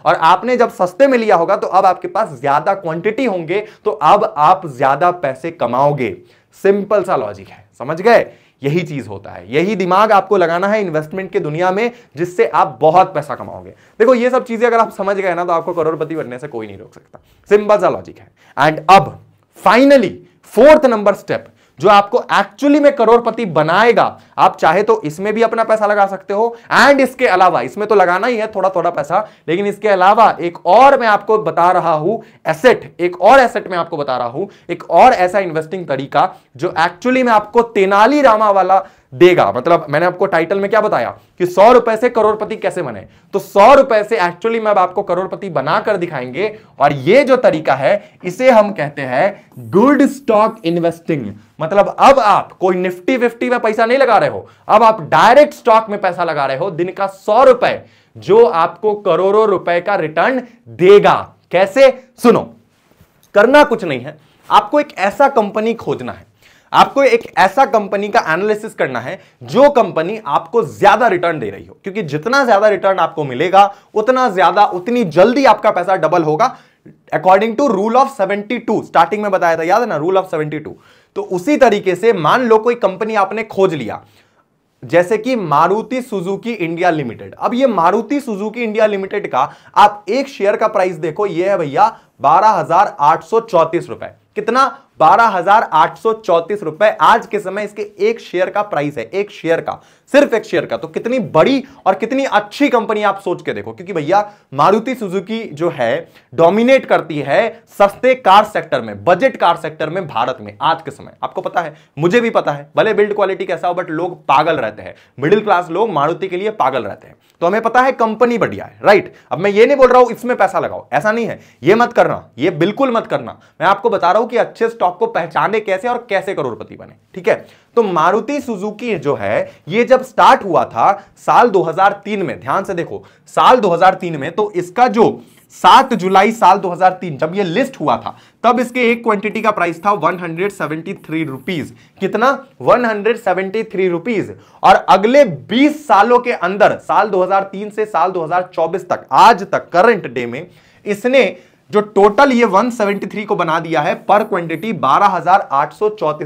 और आपने जब सस्ते में लिया होगा तो अब आपके पास ज़्यादा क्वांटिटी होंगे तो अब आप ज़्यादा पैसे कमाओगे। सिंपल सा लॉजिक है। समझ गए? यही चीज़ होता है। यही दिमाग आपको लगाना है इन्वेस्टमेंट की दुनिया में, जिससे आप बहुत पैसा कमाओगे। देखो, ये सब चीज़ें अगर आप समझ गए ना तो आपको करोड़पति बनने से कोई नहीं रोक सकता। सिंपल सा लॉजिक है। एंड अब फाइनली फोर्थ नंबर स्टेप जो आपको एक्चुअली में करोड़पति बनाएगा। आप चाहे तो इसमें भी अपना पैसा लगा सकते हो एंड इसके अलावा, इसमें तो लगाना ही है थोड़ा थोड़ा पैसा, लेकिन इसके अलावा एक और मैं आपको बता रहा हूँ एसेट एक और एसेट में आपको बता रहा हूँ, एक और ऐसा इन्वेस्टिंग तरीका जो एक्चुअली में आपको तेनाली रामा वाला देगा। मतलब मैंने आपको टाइटल में क्या बताया कि सौ रुपए से करोड़पति कैसे बने? तो सौ रुपए से एक्चुअली में आपको करोड़पति बनाकर दिखाएँगे। और ये जो तरीका है, इसे हम कहते हैं गुड स्टॉक इन्वेस्टिंग मतलब अब आप कोई निफ्टी फिफ्टी में पैसा नहीं लगा रहे हो, अब आप डायरेक्ट स्टॉक में पैसा लगा रहे हो, दिन का सौ रुपए जो आपको करोड़ों रुपए का रिटर्न देगा। कैसे? सुनो, करना कुछ नहीं है। आपको एक ऐसा कंपनी खोजना है आपको एक ऐसा कंपनी का एनालिसिस करना है, जो कंपनी आपको ज़्यादा रिटर्न दे रही हो। क्योंकि जितना ज़्यादा रिटर्न आपको मिलेगा, उतना ज़्यादा, उतनी जल्दी आपका पैसा डबल होगा। According to rule of 72 starting में बताया था, याद है ना रूल ऑफ़ 72 तो उसी तरीके से मान लो कोई कंपनी आपने खोज लिया। जैसे कि मारुति सुजुकी इंडिया लिमिटेड। अब ये मारुति सुजुकी इंडिया लिमिटेड का आप एक शेयर का प्राइस देखो, ये है भैया बारह रुपए। कितना? बारह हज़ार आठ सौ चौतीस रुपए। आज के समय इसके एक शेयर का प्राइस है, एक शेयर का, सिर्फ़ एक शेयर का। तो कितनी बड़ी और कितनी अच्छी कंपनी आप सोच के देखो, क्योंकि भैया मारुति सुजुकी जो है डोमिनेट करती है सस्ते कार सेक्टर में बजट कार सेक्टर में भारत में, आज के समय। आपको पता है, मुझे भी पता है, भले बिल्ड क्वालिटी कैसा हो बट लोग पागल रहते हैं। मिडिल क्लास लोग मारुति के लिए पागल रहते हैं। तो हमें पता है कंपनी बढ़िया है राइट अब मैं ये नहीं बोल रहा हूँ, इसमें पैसा लगाओ। ऐसा नहीं है। ये मत करना, ये बिल्कुल मत करना। मैं आपको बता रहा हूँ कि अच्छे स्टॉक को पहचाने कैसे और कैसे करोड़पति बने, ठीक है? तो मारुति सुजुकी जो है, ये जब स्टार्ट हुआ था साल 2003 में, ध्यान से देखो, साल 2003 में तो इसका जो 7 जुलाई साल 2003 जब ये लिस्ट हुआ था, तब इसके एक क्वांटिटी का प्राइस था 173 रुपीस कितना? 173 रुपीस और अगले 20 सालों के अंदर, साल 2003 से साल 2024 तक, आज तक करंट डे में, इसने जो टोटल ये 173 को बना दिया है पर क्वांटिटी बारह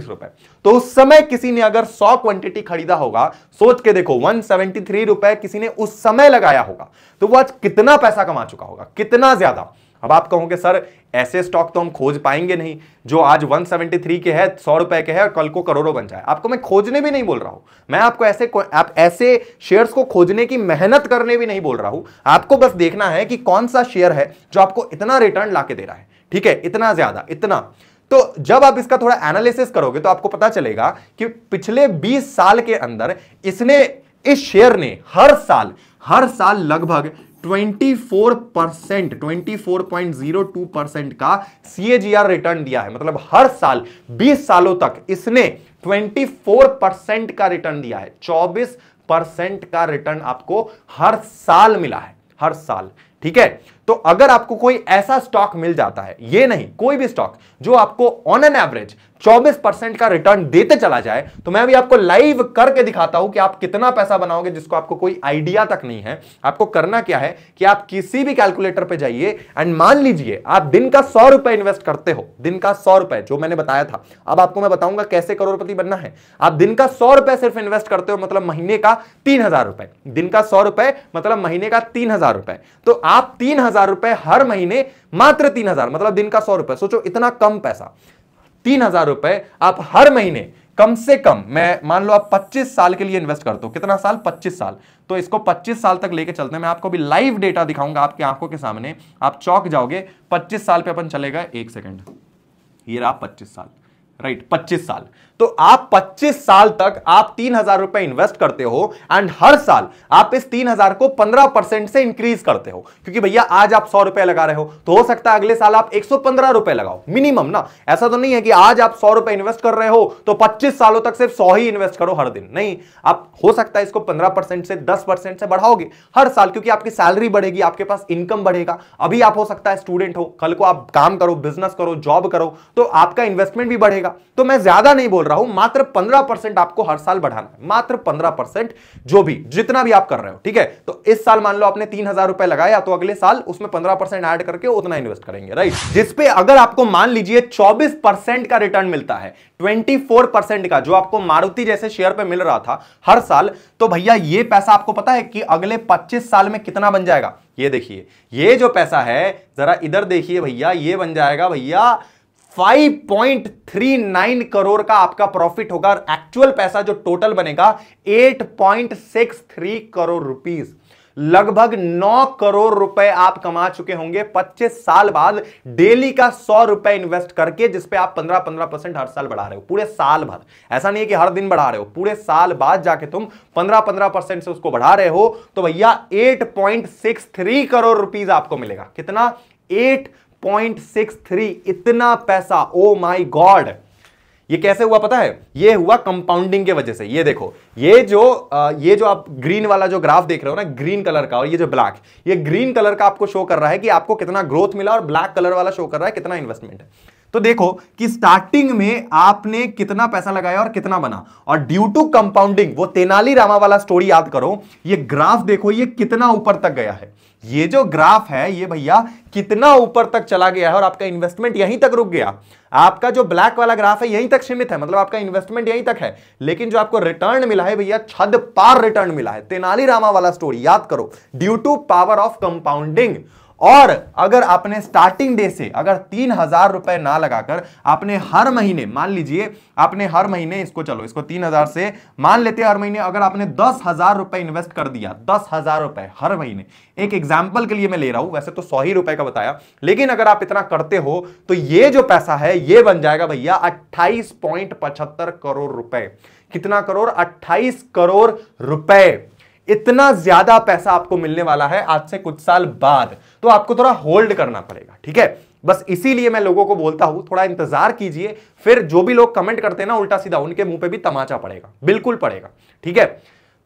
रुपए। तो उस समय किसी ने अगर 100 क्वांटिटी खरीदा होगा, सोच के देखो 173 रुपए किसी ने उस समय लगाया होगा। तो वो आज कितना पैसा कमा चुका होगा? कितना ज़्यादा? अब आप कहोगे, सर, ऐसे स्टॉक तो हम खोज पाएँगे नहीं, जो आज 173 के है, सौ रुपए के है और कल को करोड़ों बन जाए। आपको मैं खोजने भी नहीं बोल रहा हूँ। मैं आपको ऐसे आप ऐसे शेयर्स को खोजने की मेहनत करने भी नहीं बोल रहा हूँ। आपको बस देखना है कि कौन सा शेयर है जो आपको इतना रिटर्न ला दे रहा है। ठीक है? इतना ज़्यादा, इतना। तो जब आप इसका थोड़ा एनालिसिस करोगे तो आपको पता चलेगा कि पिछले 20 साल के अंदर इसने, इस शेयर ने हर साल हर साल लगभग 24 परसेंट, ट्वेंटी परसेंट का सीएजीआर रिटर्न दिया है। मतलब हर साल 20 सालों तक इसने 24 परसेंट का रिटर्न दिया है। 24 परसेंट का रिटर्न आपको हर साल मिला है। हर साल, ठीक है? तो अगर आपको कोई ऐसा स्टॉक मिल जाता है, ये नहीं, कोई भी स्टॉक जो आपको ऑन एन एवरेज 24 परसेंट का रिटर्न देते चला जाए तो मैं अभी आपको लाइव करके दिखाता हूँ कि आप कितना पैसा बनाओगे जिसको आपको कोई आइडिया तक नहीं है। आपको करना क्या है कि आप किसी भी कैलकुलेटर पे जाइए एंड मान लीजिए आप दिन का सौ रुपए इन्वेस्ट करते हो, दिन का सौ रुपए, जो मैंने बताया था। अब आपको मैं बताऊँगा कैसे करोड़पति बनना है। आप दिन का सौ रुपए सिर्फ़ इन्वेस्ट करते हो मतलब महीने का तीन हज़ार रुपए। दिन का सौ रुपए मतलब महीने का तीन हज़ार रुपए। तो आप तीन हज़ार रुपए हर महीने, मात्र तीन हज़ार मतलब दिन का सौ रुपए। सोचो, इतना कम पैसा। तीन हज़ार रुपए आप हर महीने, कम से कम, मैं, मान लो आप 25 साल के लिए इन्वेस्ट करते हो, कितना साल? 25 साल। तो इसको 25 साल तक लेके चलते हैं। मैं आपको भी लाइव डेटा दिखाऊँगा आपकी आँखों के सामने। आप चौक जाओगे 25 साल पे अपन चलेगा एक सेकंड ये रहा 25 साल राइट 25 साल। तो आप 25 साल तक आप तीन हज़ार रुपए इन्वेस्ट करते हो एंड हर साल आप इस तीन हज़ार को 15 परसेंट से इंक्रीज करते हो। क्योंकि भैया, आज आप सौ रुपए लगा रहे हो तो हो सकता है अगले साल आप 115 रुपए लगाओ मिनिमम ना। ऐसा तो नहीं है कि आज आप सौ रुपए इन्वेस्ट कर रहे हो तो 25 सालों तक सिर्फ़ सौ ही इन्वेस्ट करो हर दिन। नहीं, आप हो सकता है इसको पंद्रह से दस से बढ़ाओगे हर साल, क्योंकि आपकी सैलरी बढ़ेगी, आपके पास इनकम बढ़ेगा। अभी आप हो सकता है स्टूडेंट हो, कल को आप काम करो बिज़नेस करो जॉब करो तो आपका इन्वेस्टमेंट भी बढ़ेगा। तो मैं ज़्यादा नहीं बोल रहा हूँ, मात्र पंद्रह परसेंट आपको हर साल बढ़ाना है। मात्र पंद्रह परसेंट जो भी, जितना भी आप कर रहे हो, ठीक है? तो इस साल मान लो आपने तीन हज़ार रुपए लगाया तो अगले साल उसमें पंद्रह परसेंट ऐड करके उतना इन्वेस्ट करेंगे राइट जिसपे अगर आपको मान लीजिए चौबीस का रिटर्न मिलता है ट्वेंटी का, जो आपको मारुति जैसे शेयर पे मिल रहा था हर साल तो भैया ये पैसा आपको पता है कि अगले पच्चीस साल में कितना बन जाएगा? ये देखिए, ये जो पैसा है, जरा इधर देखिए भैया, ये बन जाएगा भैया 5.39 करोड़ का आपका प्रॉफिट होगा और एक्चुअल पैसा जो टोटल बनेगा 8.63 करोड़ रुपीस लगभग 9 करोड़ रुपए आप कमा चुके होंगे 25 साल बाद डेली का 100 रुपए इन्वेस्ट करके जिसपे आप 15 15 परसेंट हर साल बढ़ा रहे हो, पूरे साल भर. ऐसा नहीं है कि हर दिन बढ़ा रहे हो, पूरे साल बाद जाके तुम 15 15 परसेंट से उसको बढ़ा रहे हो तो भैया 8.63 करोड़ रुपीस आपको मिलेगा. कितना? 8 पॉइंट सिक्स थ्री इतना पैसा ओ माई गॉड ये कैसे हुआ पता है? ये हुआ कंपाउंडिंग के वजह से। ये देखो, ये जो ये जो आप ग्रीन वाला जो ग्राफ देख रहे हो ना ग्रीन कलर का, और ये जो ब्लैक ये ग्रीन कलर का आपको शो कर रहा है कि आपको कितना ग्रोथ मिला और ब्लैक कलर वाला शो कर रहा है, कितना इन्वेस्टमेंट है। तो देखो कि स्टार्टिंग में आपने कितना पैसा लगाया और कितना बना। और ड्यू टू कंपाउंडिंग वो तेनाली रामा वाला स्टोरी याद करो, ये ग्राफ देखो, ये कितना ऊपर तक गया है। ये जो ग्राफ है, ये भैया कितना ऊपर तक चला गया है और आपका इन्वेस्टमेंट यहीं तक रुक गया। आपका जो ब्लैक वाला ग्राफ है, यहीं तक सीमित है मतलब आपका इन्वेस्टमेंट यहीं तक है। लेकिन जो आपको रिटर्न मिला है भैया, छद पार रिटर्न मिला है। तेनाली रामा वाला स्टोरी याद करो। Due to power of compounding और अगर आपने स्टार्टिंग डे से अगर तीन हज़ार रुपए ना लगाकर आपने हर महीने, मान लीजिए आपने हर महीने इसको, चलो इसको तीन हज़ार से मान लेते हैं हर महीने, अगर आपने दस हज़ार रुपए इन्वेस्ट कर दिया, दस हज़ार रुपए हर महीने। एक एग्ज़ाम्पल के लिए मैं ले रहा हूँ, वैसे तो सौ ही रुपए का बताया, लेकिन अगर आप इतना करते हो तो ये जो पैसा है, ये बन जाएगा भैया अट्ठाईस करोड़ रुपए। कितना करोड़? अट्ठाईस करोड़ रुपए। इतना ज़्यादा पैसा आपको मिलने वाला है आज से कुछ साल बाद। तो आपको थोड़ा होल्ड करना पड़ेगा, ठीक है? बस इसीलिए मैं लोगों को बोलता हूँ, थोड़ा इंतज़ार कीजिए, फिर जो भी लोग कमेंट करते हैं ना, उल्टा सीधा उनके मुँह पे भी तमाचा पड़ेगा, बिल्कुल पड़ेगा, ठीक है?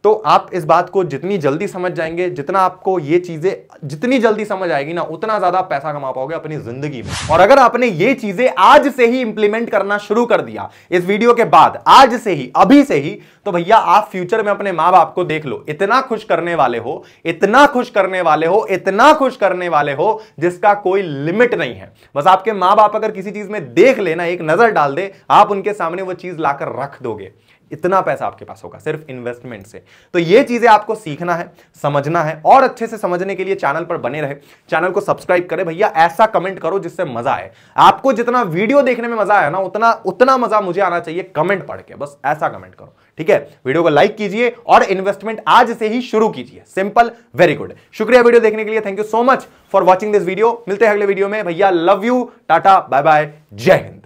तो आप इस बात को जितनी जल्दी समझ जाएँगे, जितना आपको ये चीज़ें, जितनी जल्दी समझ आएगी ना, उतना ज़्यादा पैसा कमा पाओगे अपनी ज़िंदगी में। और अगर आपने ये चीज़ें आज से ही इंप्लीमेंट करना शुरू कर दिया, इस वीडियो के बाद, आज से ही, अभी से ही तो भैया आप फ्यूचर में अपने माँ बाप को देख लो। इतना खुश करने वाले हो, इतना खुश करने वाले हो, इतना खुश करने वाले हो, जिसका कोई लिमिट नहीं है। बस आपके माँ बाप अगर किसी चीज़ में देख लेना एक नज़र डाल दे, आप उनके सामने वो चीज़ लाकर रख दोगे। इतना पैसा आपके पास होगा, सिर्फ़ इन्वेस्टमेंट से। तो ये चीज़ें आपको सीखना है, समझना है और अच्छे से समझने के लिए चैनल पर बने रहे। चैनल को सब्सक्राइब करें भैया, ऐसा कमेंट करो जिससे मज़ा आए। आपको जितना वीडियो देखने में मज़ा आया ना, उतना उतना मज़ा मुझे आना चाहिए कमेंट पढ़ के, बस ऐसा कमेंट करो, ठीक है? वीडियो को लाइक कीजिए और इन्वेस्टमेंट आज से ही शुरू कीजिए। सिंपल वेरी गुड शुक्रिया वीडियो देखने के लिए thank you so much for watching this video मिलते हैं अगले वीडियो में। भैया love you tata bye bye जय हिंद.